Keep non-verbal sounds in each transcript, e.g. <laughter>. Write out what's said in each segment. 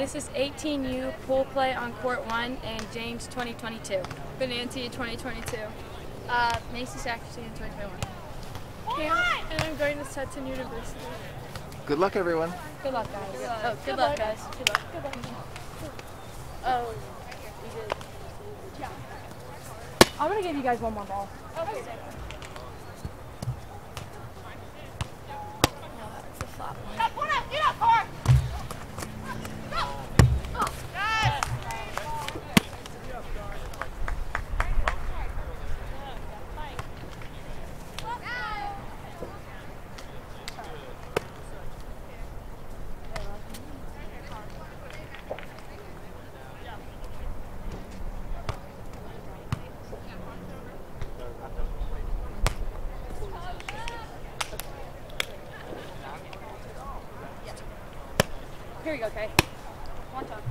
This is 18U pool play on court one and Janes 2022. Benanti 2022. Uh, Macy Sacristan 2021. Cam, and I'm going to Stetson University. Good luck, everyone. Good luck, guys. Good luck, oh, good, good luck, luck, guys. Good luck. Good luck. Oh. Yeah. I'm gonna give you guys one more ball. Okay. Oh, that's a flop one. Here we go, Kai. One top.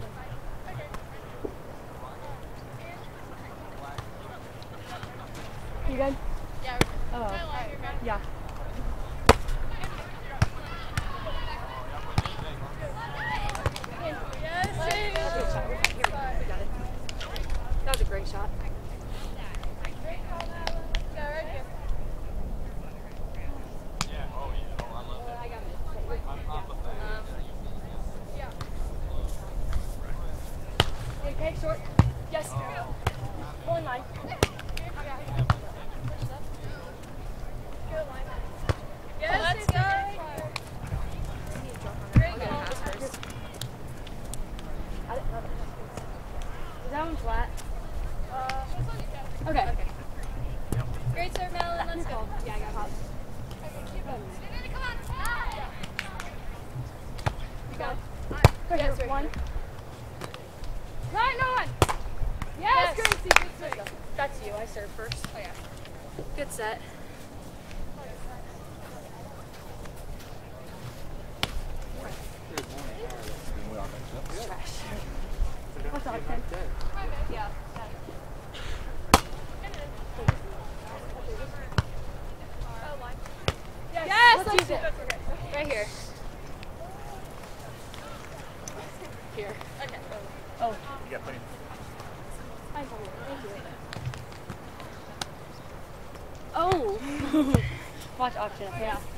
Okay. Great serve, Melon. Let's go. Yeah, I got popped. You got it. Yes, right. One. Ryan, no one. Yes, yes. Gracie. Good serve. That's you. I serve first. Oh, yeah. Good set. watch option. Yeah.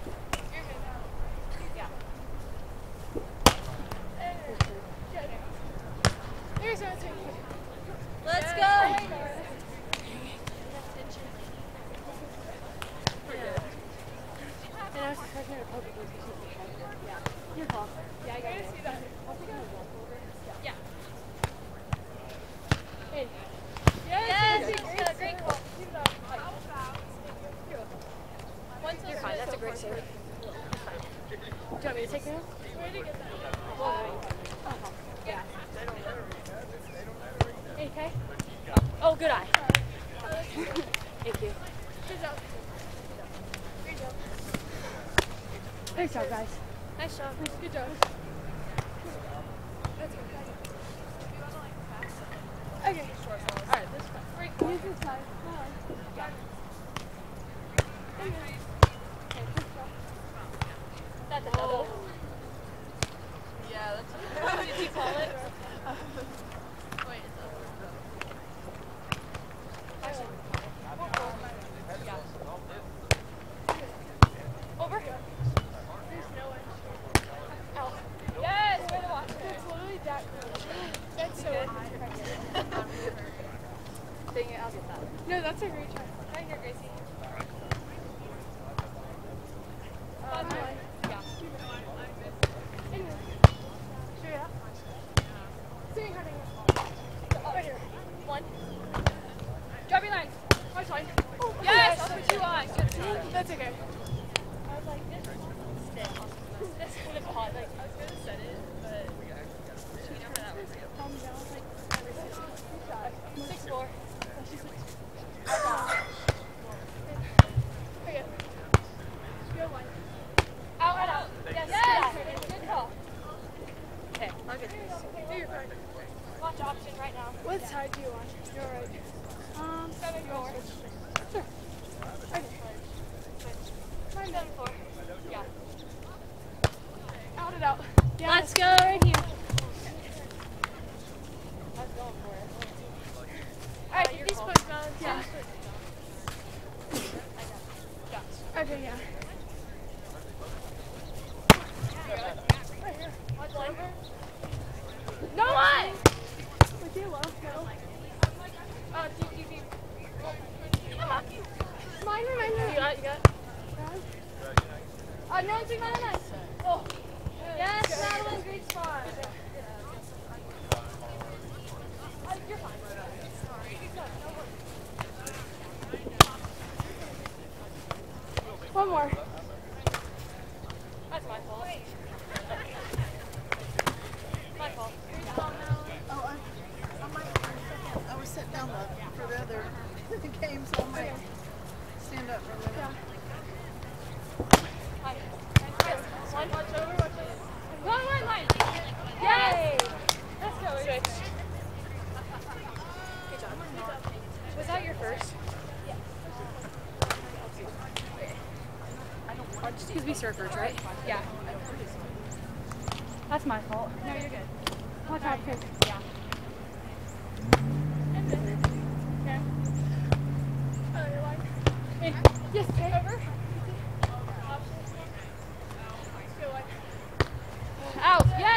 shop.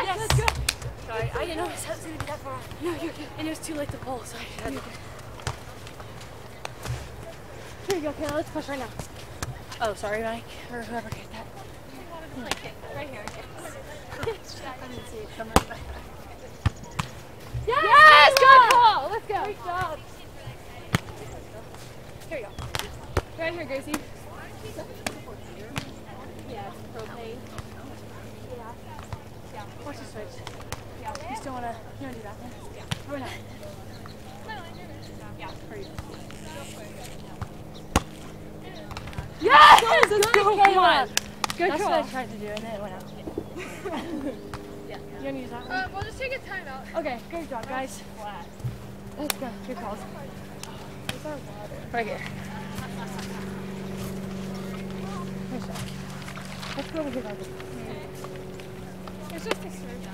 Yes, Yes. let's go. Sorry, I didn't know it was going to be that far. No, you're good. And it was too late to pull, so I had to. Here you go, Kayla. Let's push right now. Oh, sorry, Mike, or whoever did that. Right here. I didn't see it. Yes, yes good call. Let's go. Great job. Here you go. Right here, Gracie. Yeah, propane. Yeah. Yeah. Watch the switch. Yeah. You still wanna you wanna do that one? Yeah. Or not? Yeah. Or you. Yes, let's Good, go, Kayla. Kayla. Good That's call. what I tried to do and then it went out. <laughs> yeah. You want to use that one? Uh, we'll just take a timeout. Okay, great job, guys. Flat. Let's go. Good calls. Right here. Nice job. Let's go over here, guys. It's just a surge.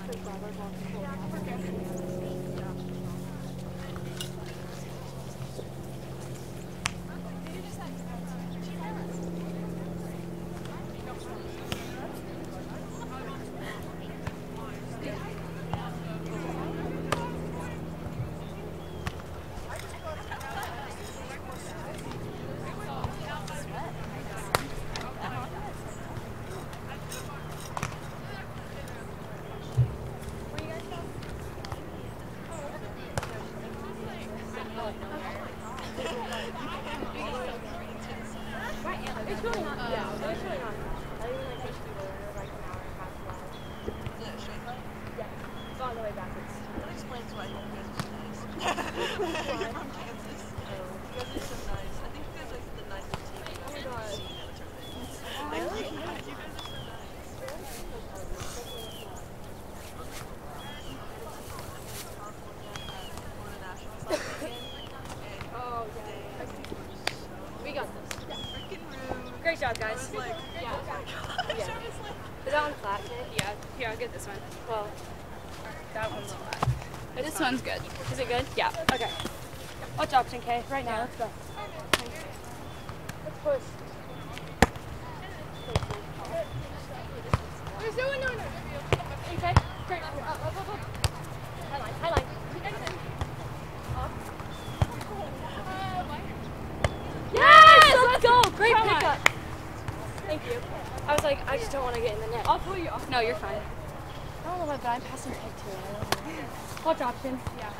Give him cash. Don't want to get in the net. I'll pull you off. No, you're fine. I don't know what, but I'm passing peg too. I don't know. Watch option. Yeah.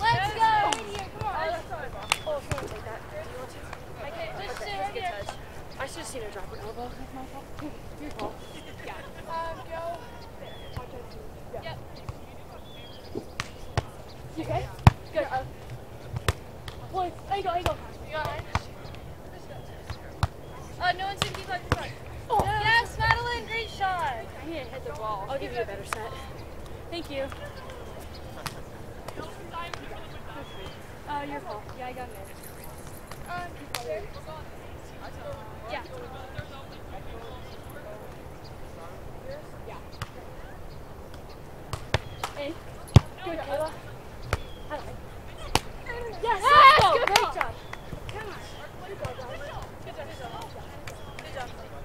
Let's go. Come on. Oh, if you want to take that. Do you want to? I Okay, sit let's right get here. touch. I should have seen her drop her elbow. That's my fault. <laughs> Your fault. Yeah. <laughs> Um, go. Yep. You okay? Good. Uh, Oh, you got, you got, you got it. Uh, no one's in deep like the front. Oh, yes, Madeline, great shot. I need to hit the ball. I'll give you a better set. Thank you. Uh, your fault. Yeah, I got it. Um, yeah. Hey, good, Kayla. I Yes, yes go, go. Good job. Come on. Good job. Good job. Good job. Good job.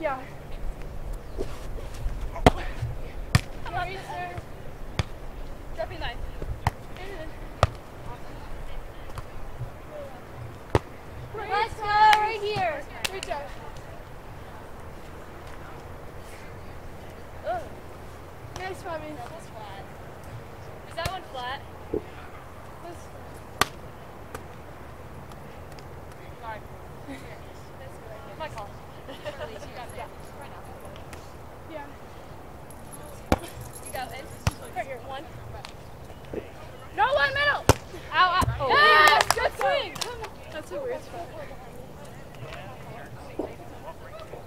Yeah. Sorry, sir. Drop your knife. Let's go right here. Good job. Ugh. Nice, Bobby. That's flat. Is that one flat? Sorry. My call. Release. You got it. Right now. Yeah. You got it. Right here. One. No one middle. Ow, ow. Oh. Yes, good swing. That's a weird spot.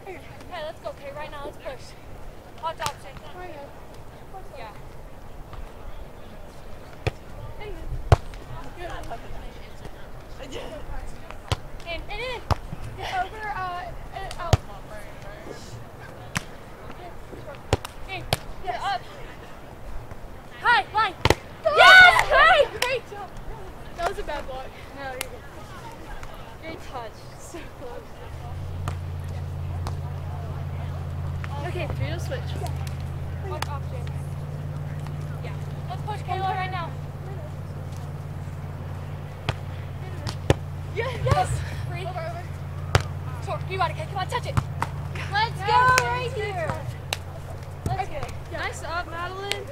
Okay, let's go. Okay, right now, let's push. Hot option. Right here. Yeah. In, in, in. Over, uh, uh, out. In. Yeah, up. Hi, line. Yes! Great! Great job. That was a bad block. No, you're good. Great touch. So close. Okay, three to switch. Hot option. Yeah. Let's push Kayla right now. Yes! Yes. Free. Over, over. Sure, you got it. Okay, come on, touch it. Let's go go right right here. here. Let's Okay. go. Nice up, Madeline.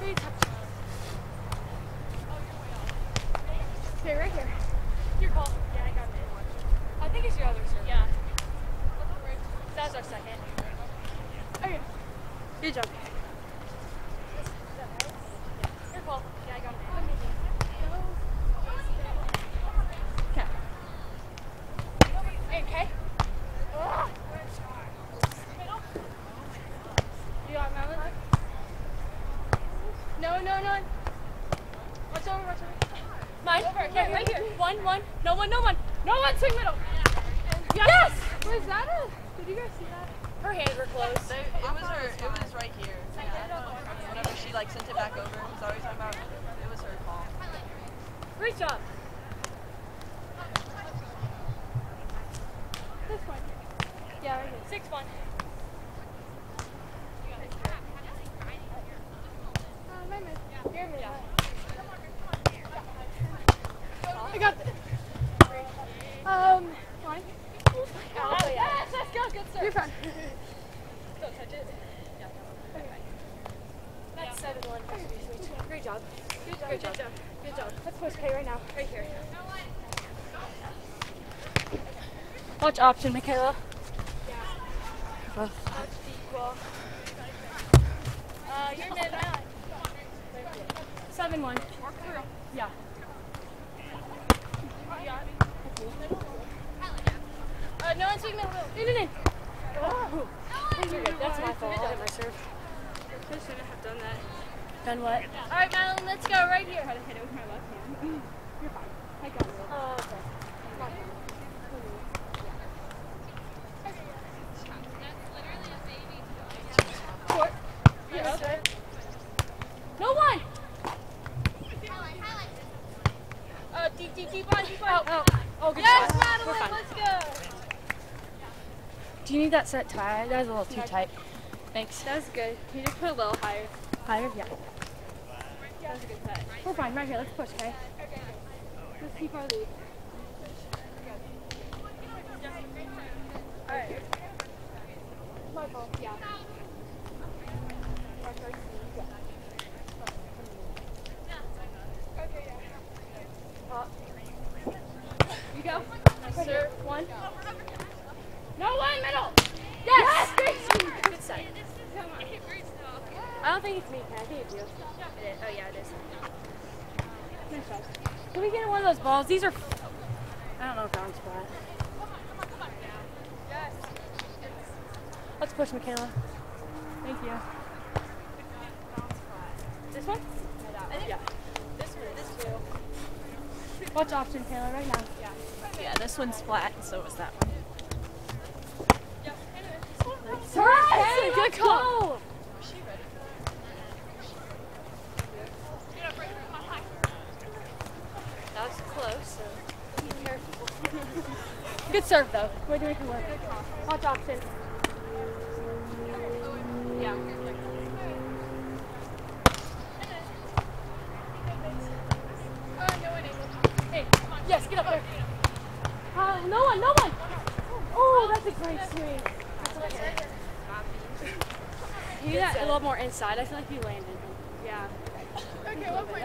Great touch. Okay, right here. Your call. Yeah, I got it. I think it's your other serve. Yeah. That's our second. Okay. Good job. Your call. Yeah, I got it. Okay. Hey, okay? You got Madeline? No, no, no. Watch over, watch over. Mine. Okay, right here. One, one. No one, no one. No one swing middle. Yes! Was that a? Did you guys see that? Her hands were closed. They, it was her. It was right here. Whenever she like sent it back over, because I was talking about it was her call. Great job. This one. Yeah, right here. Six one. Uh, my mid. Your mid. I got this. Um, one. Oh, yes, let's go. Good serve. You're fine. Don't touch it. That's seven one. Great job. Good job. Good job. Good job. Let's push K right now. Right here. Watch option, Michaela. That's equal. Uh, you're mid. Seven one. Yeah. Uh, no swing middle. In and in. Oh. You're good. That's my fault. I'll hit my serve. I shouldn't have done that. Done what? All right, Madeline, let's go right here. How to hit it with my left hand. You're fine. I got it. Oh, okay. Court. Yes. No one. Uh, deep, deep, deep on, deep on. Oh, oh, good Yes. Madeline, let's go. Do you need that set tight? That was a little too tight. Thanks. That was good. Can you just put a little higher. Higher? Yeah. That was a good set. We're fine. Right here. Let's push, okay? Let's keep our lead. Alright. My fault. Yeah. think it's me, Ken. I think it's you. It is. Oh, yeah, it is. Nice. Can we get one of those balls? These are... I don't know if that one's bad. Let's push, Michaela. Thank you. This one? Watch option, Taylor, right now. Yeah. This one's flat, and so is that one. Yes, Good call! Good serve though. Way to make it work. Hot option. Yeah. Yes, get up there. Uh, no one, no one. Oh, that's a great swing. You did that a little more inside. I feel like you landed. Yeah. Okay, one point.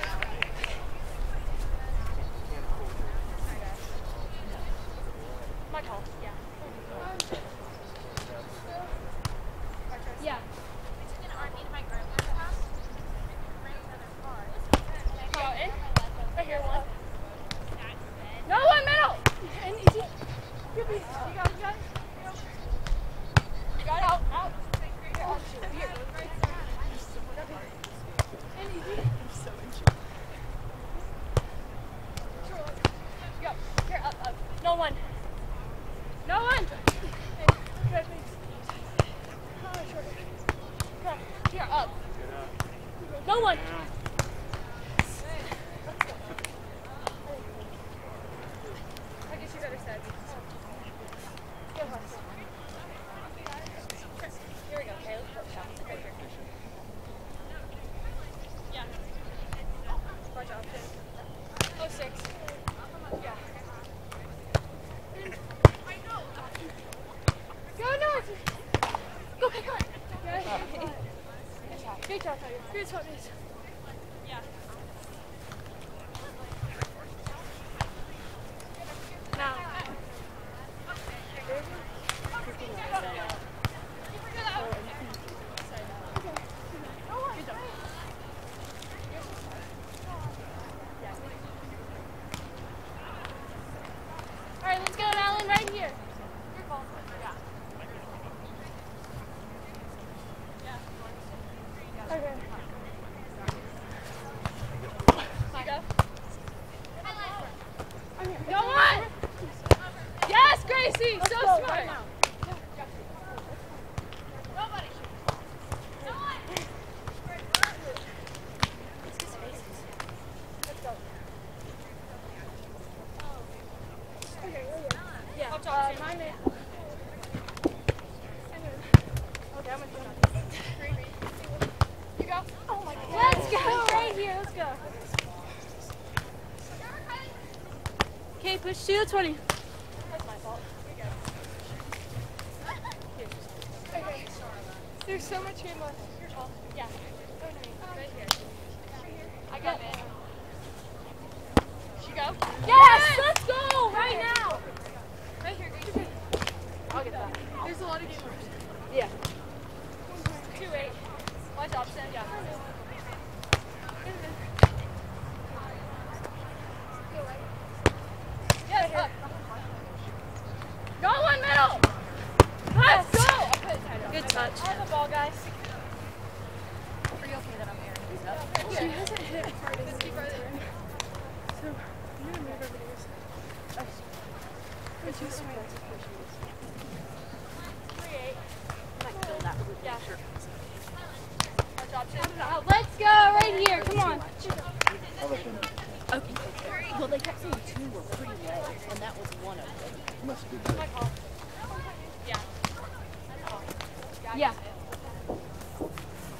sur lui.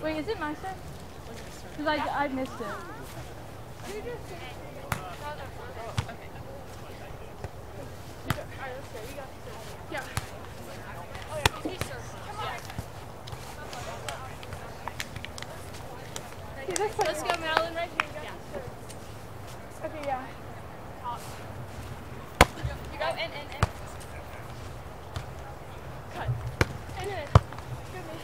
Wait, is it my turn? Because I, I missed it. Let's go, Madeline, right here. Yeah. Okay, yeah. You go in, in, in. And then, good me.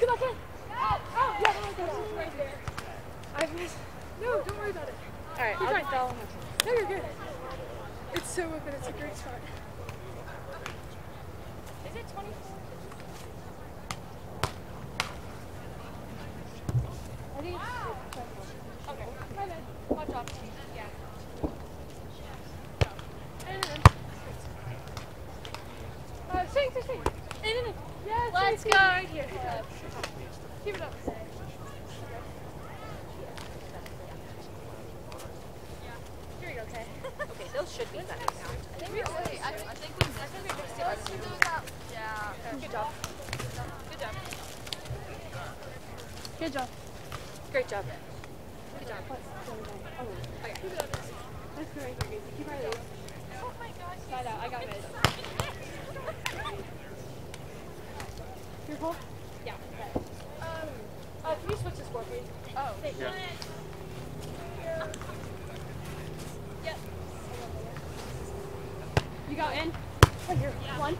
Come back in. Oh, oh, yeah, oh, that's right there. I missed. No, don't worry about it. All right, You're I'll follow him. No, you're good. It's so open. It's a great spot. Is it 24? I think it's Okay. my bad. Watch. Yeah. And then, uh, swing, swing, swing. In, in, in. Yeah, Let's swing, go swing. right here. Keep it up. Here we go, okay. Okay, those should be better now. I think we're okay. I, I think we. I think we're just. Let's do that. Yeah. Good job. Good job. Good job. Great job. Good job. Okay. That's great. Keep our lead. Oh my gosh. Slide out. I got this. Careful. Yeah. Um, uh, can you switch the sport, please? Oh. Yeah. Yep. You got in? Right here. One.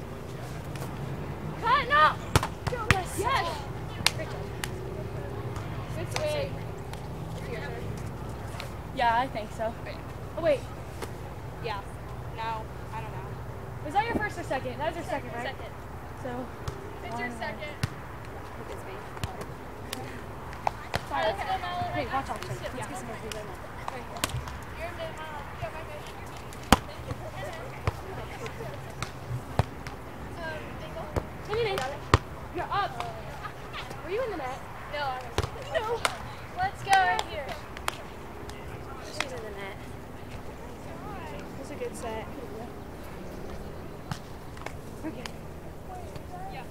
Cut! No! Yes! Yes! Great job. Good swing. Yeah, I think so. Oh, wait. Yeah. Now, I don't know. Was that your first or second? That was your second, right? Second. So, It's your second. It's me. sorry. Let's go, Madeline. Hey, right watch out. Let's get some more food right now. Right here. You're mid, Madeline. You got my. Um. No, no, no. You're up. Were you in the net? No, I was. No. Let's go right here. She's in the net. That's a good set. Okay. Yeah.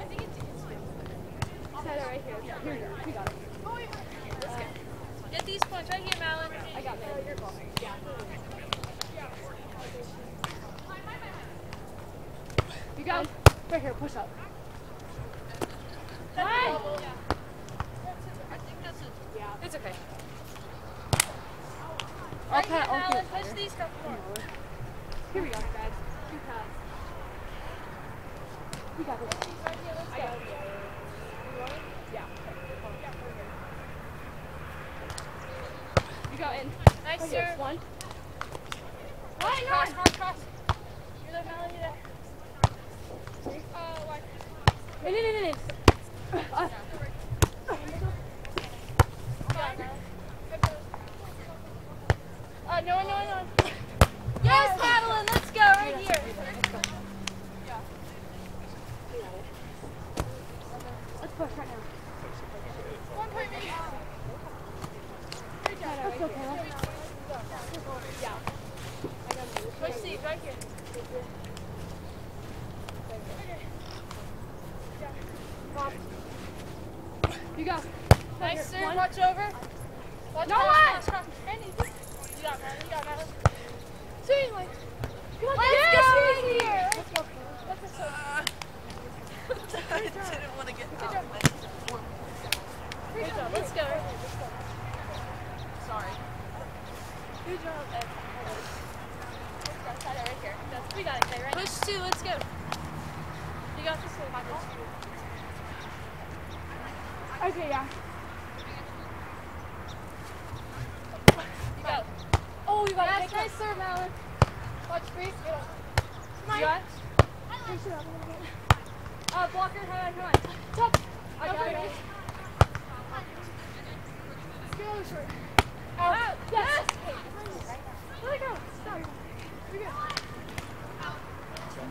I think it's. Set it right here. Here we go. We got it. Let's go. Get these points right here, Madeline. I got it. Your ball. Yeah. You got it. Right here. Push up. That's Hi. Yeah. I think that's a. Yeah. It's okay. I'll pat. I'll pat. Push these more. Here we go, guys. Two pads. You got it. Right here, let's I got it. You want it? Yeah. You got in. Nice, sir. One. Right, cross, cross, cross. You're there, Melanie, there. Wide. In, in, in, in, in. Uh, Uh, no, no, no. Yes, Madeline, let's go right here. let's push right now. One point, maybe. That's okay. Yeah. Push Steve, right here. You go. Nice, sir. One. Watch over. Watch No cross, cross, cross. You got Madeline, you got Madeline. Swing, like. Come on, Let's yes, go swing. right here. Let's go. That's a so. I didn't want to get Good out. job. Good job. Let's go. Sorry. Good job. Right here. That's, we got it, Clay, right? Push two, let's go. You got this one, Michael. Okay, yeah. You go. Oh, you got it. Nice, nice serve, Alan. Watch, freeze. Get up. You got it? Push it up a little bit. Uh, blocker, come on, come on. Top. I got Okay. it. Go short. Out. Yes. Let it go. Stop. You're good. Don't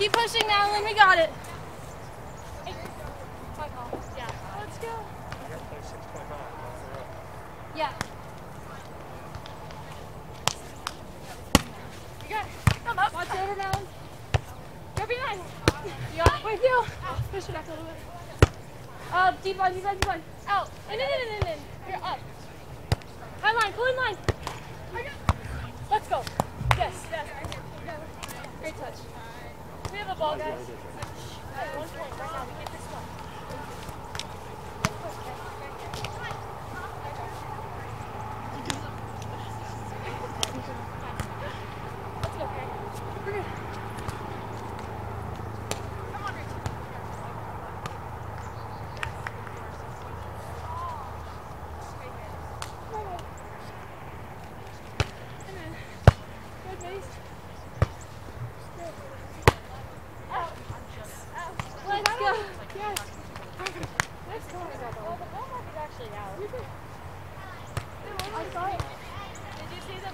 Keep pushing, Madeline. We got it. Eight. Yeah. Let's go. Yeah. You got it. Come up. Watch over, Madeline. Go behind. Yeah. With you. Push it back a little bit. Uh, deep line, deep line, deep line. Out. In, in, in, in, in. You're up. High line, pull in line. Let's go. Yes, yes. Great touch. We have a ball, guys. One point right now, we can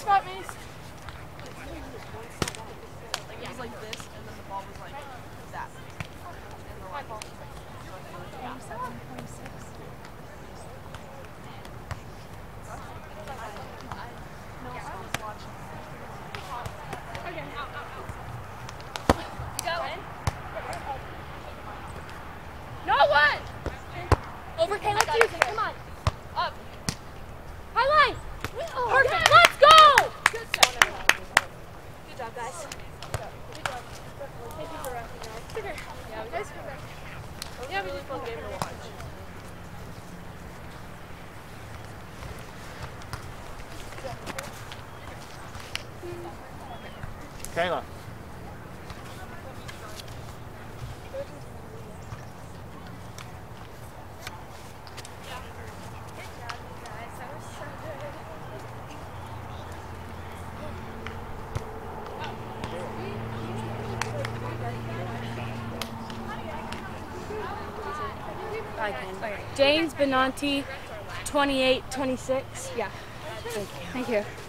It's about me. Benanti, 28, 26. Yeah. Thank you. Thank you.